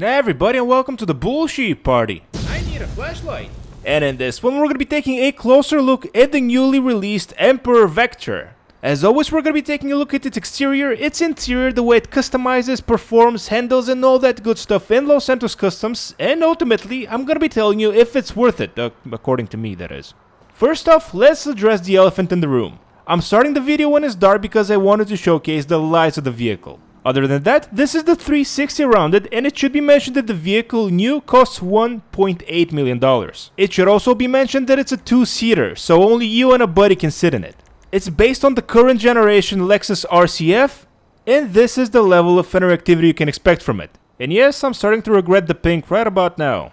Hey everybody and welcome to the BullSheep Party. I need a flashlight. And in this one we're gonna be taking a closer look at the newly released Emperor Vectre. As always we're gonna be taking a look at its exterior, its interior, the way it customizes, performs, handles and all that good stuff in Los Santos Customs and ultimately I'm gonna be telling you if it's worth it, uh, according to me that is. First off, let's address the elephant in the room. I'm starting the video when it's dark because I wanted to showcase the lights of the vehicle. Other than that, this is the 360 rounded and it should be mentioned that the vehicle new costs $1.8 million. It should also be mentioned that it's a two-seater, so only you and a buddy can sit in it. It's based on the current generation Lexus RCF, and this is the level of fender activity you can expect from it. And yes, I'm starting to regret the pink right about now.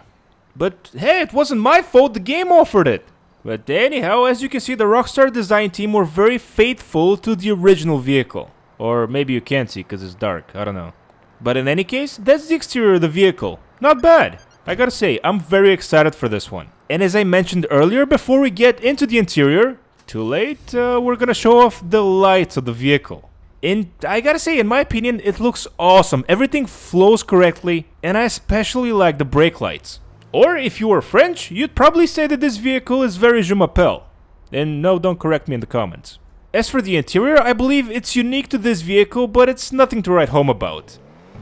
But hey, it wasn't my fault, the game offered it! But anyhow, as you can see, the Rockstar design team were very faithful to the original vehicle. Or maybe you can't see because it's dark, I don't know. But in any case, that's the exterior of the vehicle. Not bad. I gotta say, I'm very excited for this one. And as I mentioned earlier, before we get into the interior, too late, uh, we're gonna show off the lights of the vehicle. And I gotta say, in my opinion, it looks awesome. Everything flows correctly, and I especially like the brake lights. Or if you were French, you'd probably say that this vehicle is very je m'appelle. And no, don't correct me in the comments. As for the interior, I believe it's unique to this vehicle, but it's nothing to write home about.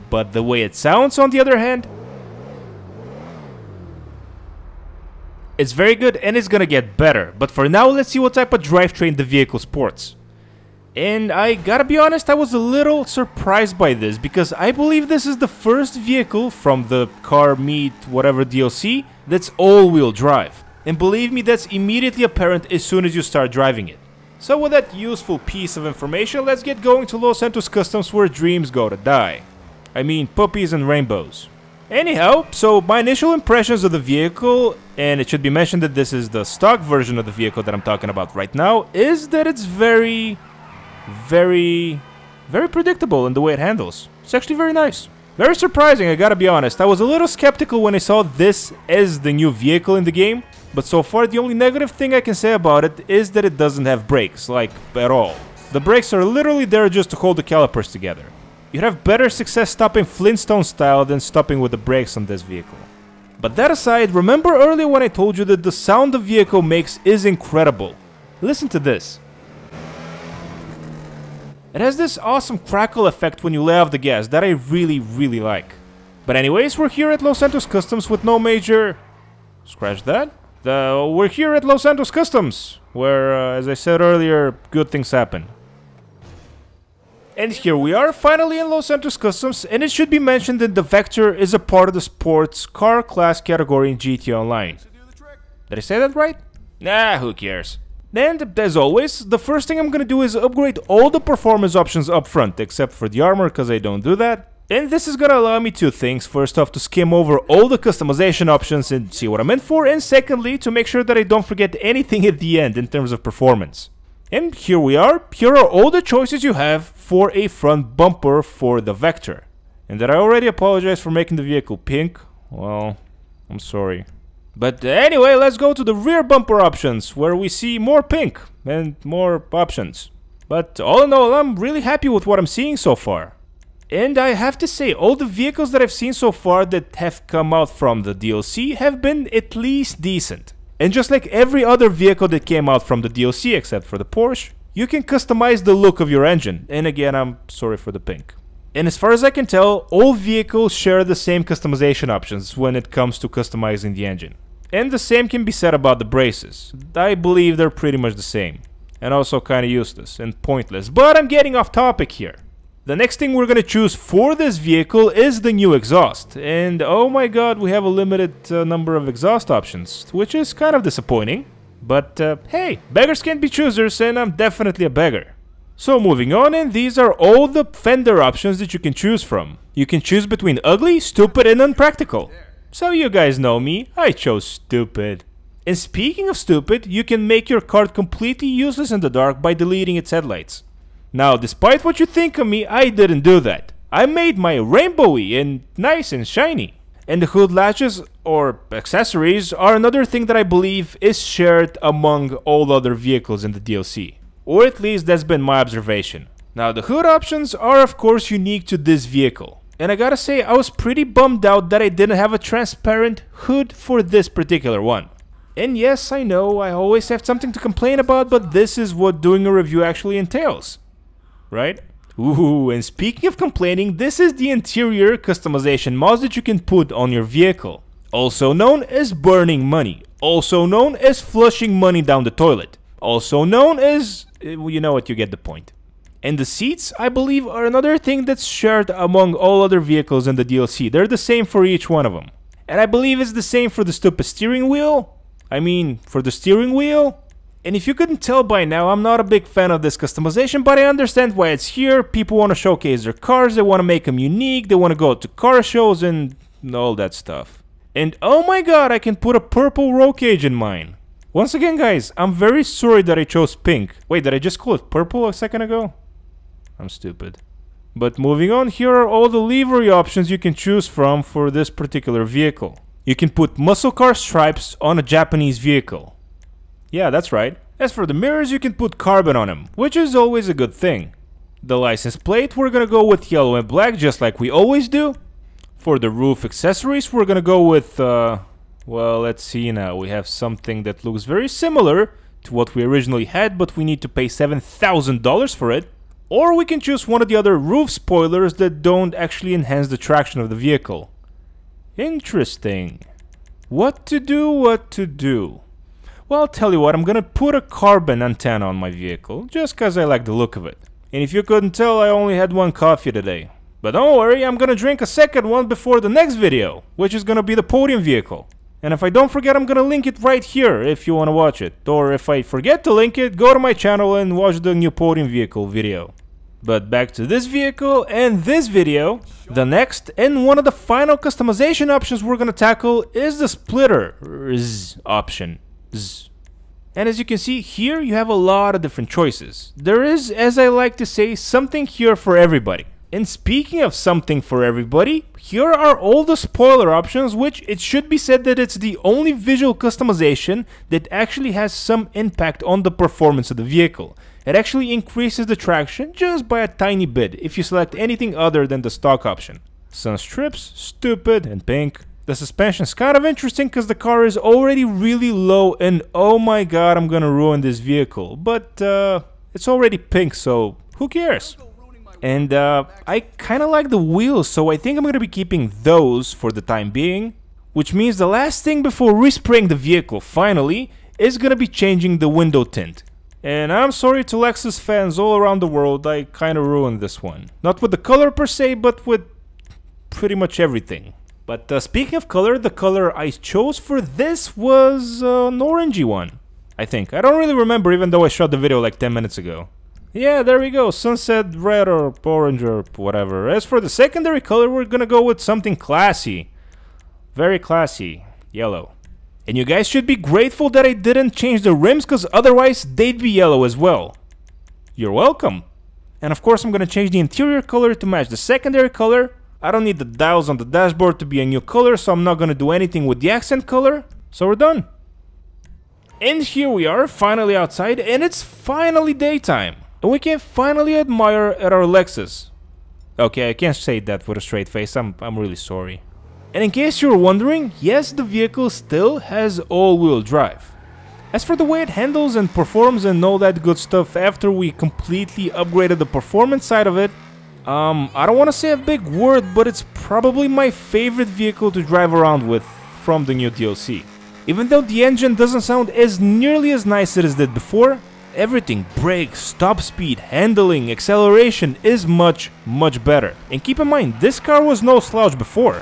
But the way it sounds, on the other hand, it's very good and it's gonna get better. But for now, let's see what type of drivetrain the vehicle sports. And I gotta be honest, I was a little surprised by this because I believe this is the first vehicle from the Car Meet whatever DLC that's all-wheel drive. And believe me, that's immediately apparent as soon as you start driving it. So with that useful piece of information, let's get going to Los Santos Customs where dreams go to die. I mean puppies and rainbows. Anyhow, so my initial impressions of the vehicle, and it should be mentioned that this is the stock version of the vehicle that I'm talking about right now, is that it's very, very, very predictable in the way it handles. It's actually very nice. Very surprising, I gotta be honest. I was a little skeptical when I saw this as the new vehicle in the game, but so far the only negative thing I can say about it is that it doesn't have brakes, like at all. The brakes are literally there just to hold the calipers together. You'd have better success stopping Flintstone style than stopping with the brakes on this vehicle. But that aside, remember earlier when I told you that the sound the vehicle makes is incredible. Listen to this. It has this awesome crackle effect when you lay off the gas that I really, really like. But anyways, we're here at Los Santos Customs with no major... Scratch that? Uh, we're here at Los Santos Customs, where, uh, as I said earlier, good things happen. And here we are, finally in Los Santos Customs, and it should be mentioned that the Vectre is a part of the sports car class category in GT Online. Did I say that right? Nah, who cares. And, as always, the first thing I'm gonna do is upgrade all the performance options up front, except for the armor, because I don't do that. And this is gonna allow me two things. First off, to skim over all the customization options and see what I'm in for. And secondly, to make sure that I don't forget anything at the end in terms of performance. And here we are. Here are all the choices you have for a front bumper for the Vectre. And that I already apologize for making the vehicle pink. Well, I'm sorry. But anyway, let's go to the rear bumper options, where we see more pink and more options. But all in all, I'm really happy with what I'm seeing so far. And I have to say, all the vehicles that I've seen so far that have come out from the DLC have been at least decent. And just like every other vehicle that came out from the DLC except for the Porsche, you can customize the look of your engine. And again, I'm sorry for the pink. And as far as I can tell, all vehicles share the same customization options when it comes to customizing the engine. And the same can be said about the braces. I believe they're pretty much the same. And also kinda useless and pointless. But I'm getting off topic here. The next thing we're gonna choose for this vehicle is the new exhaust. And oh my god, we have a limited uh, number of exhaust options, which is kind of disappointing. But uh, hey, beggars can't be choosers and I'm definitely a beggar. So moving on, and these are all the fender options that you can choose from. You can choose between ugly, stupid, and unpractical. So you guys know me, I chose stupid. And speaking of stupid, you can make your card completely useless in the dark by deleting its headlights. Now, despite what you think of me, I didn't do that. I made my rainbowy and nice and shiny. And the hood latches or accessories are another thing that I believe is shared among all other vehicles in the DLC. Or at least that's been my observation. Now the hood options are of course unique to this vehicle. And I gotta say, I was pretty bummed out that I didn't have a transparent hood for this particular one. And yes, I know, I always have something to complain about, but this is what doing a review actually entails. Right? Ooh, and speaking of complaining, this is the interior customization mods that you can put on your vehicle. Also known as burning money. Also known as flushing money down the toilet. Also known as... Uh, you know what, you get the point. And the seats, I believe, are another thing that's shared among all other vehicles in the DLC. They're the same for each one of them. And I believe it's the same for the stupid steering wheel. I mean, for the steering wheel. And if you couldn't tell by now, I'm not a big fan of this customization, but I understand why it's here. People want to showcase their cars, they want to make them unique, they want to go to car shows and all that stuff. And oh my god, I can put a purple roll cage in mine. Once again, guys, I'm very sorry that I chose pink. Wait, did I just call it purple a second ago? I'm stupid. But moving on, here are all the livery options you can choose from for this particular vehicle. You can put muscle car stripes on a Japanese vehicle. Yeah, that's right. As for the mirrors, you can put carbon on them, which is always a good thing. The license plate, we're gonna go with yellow and black, just like we always do. For the roof accessories, we're gonna go with, uh, well, let's see now. We have something that looks very similar to what we originally had, but we need to pay $7,000 for it. Or we can choose one of the other roof spoilers that don't actually enhance the traction of the vehicle. Interesting. What to do, what to do. Well, I'll tell you what, I'm gonna put a carbon antenna on my vehicle, just cause I like the look of it. And if you couldn't tell, I only had one coffee today. But don't worry, I'm gonna drink a second one before the next video, which is gonna be the podium vehicle. And if I don't forget, I'm gonna link it right here if you wanna watch it. Or if I forget to link it, go to my channel and watch the new podium vehicle video. But back to this vehicle and this video. The next and one of the final customization options we're gonna tackle is the splitter option. And as you can see here you have a lot of different choices. There is, as I like to say, something here for everybody. And speaking of something for everybody, here are all the spoiler options which it should be said that it's the only visual customization that actually has some impact on the performance of the vehicle. It actually increases the traction just by a tiny bit if you select anything other than the stock option. Sun strips, stupid and pink. The suspension is kind of interesting because the car is already really low and oh my god I'm gonna ruin this vehicle. But uh, it's already pink so who cares? And uh, I kind of like the wheels so I think I'm gonna be keeping those for the time being. Which means the last thing before respraying the vehicle finally is gonna be changing the window tint. And I'm sorry to Lexus fans all around the world, I kinda ruined this one. Not with the color per se, but with pretty much everything. But uh, speaking of color, the color I chose for this was uh, an orangey one. I think. I don't really remember even though I shot the video like 10 minutes ago. Yeah, there we go, sunset red or orange or whatever. As for the secondary color, we're gonna go with something classy. Very classy. Yellow. And you guys should be grateful that I didn't change the rims because otherwise they'd be yellow as well. You're welcome. And of course I'm gonna change the interior color to match the secondary color. I don't need the dials on the dashboard to be a new color so I'm not gonna do anything with the accent color. So we're done. And here we are, finally outside, and it's finally daytime. And we can finally admire at our Lexus. Okay, I can't say that with a straight face, I'm, I'm really sorry. And in case you're wondering, yes, the vehicle still has all-wheel drive. As for the way it handles and performs and all that good stuff after we completely upgraded the performance side of it, um, I don't want to say a big word, but it's probably my favorite vehicle to drive around with from the new DLC. Even though the engine doesn't sound as nearly as nice as it did before, everything, brakes, top speed, handling, acceleration is much, much better. And keep in mind, this car was no slouch before.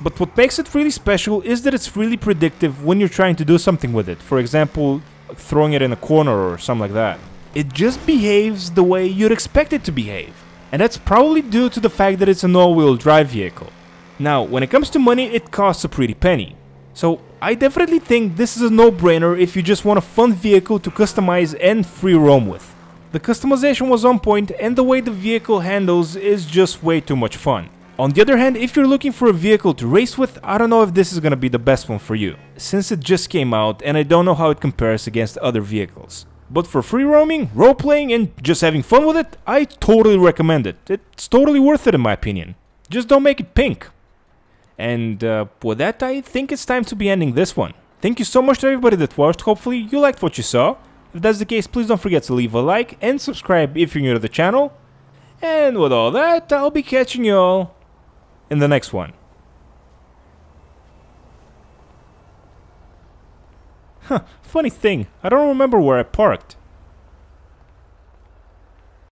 But what makes it really special is that it's really predictive when you're trying to do something with it. For example, throwing it in a corner or something like that. It just behaves the way you'd expect it to behave. And that's probably due to the fact that it's an all-wheel drive vehicle. Now, when it comes to money, it costs a pretty penny. So I definitely think this is a no-brainer if you just want a fun vehicle to customize and free roam with. The customization was on point and the way the vehicle handles is just way too much fun. On the other hand, if you're looking for a vehicle to race with, I don't know if this is gonna be the best one for you, since it just came out and I don't know how it compares against other vehicles. But for free roaming, role playing and just having fun with it, I totally recommend it. It's totally worth it in my opinion. Just don't make it pink. And uh, with that, I think it's time to be ending this one. Thank you so much to everybody that watched. Hopefully, you liked what you saw. If that's the case, please don't forget to leave a like and subscribe if you're new to the channel. And with all that, I'll be catching you all in the next one. Huh, funny thing, I don't remember where I parked.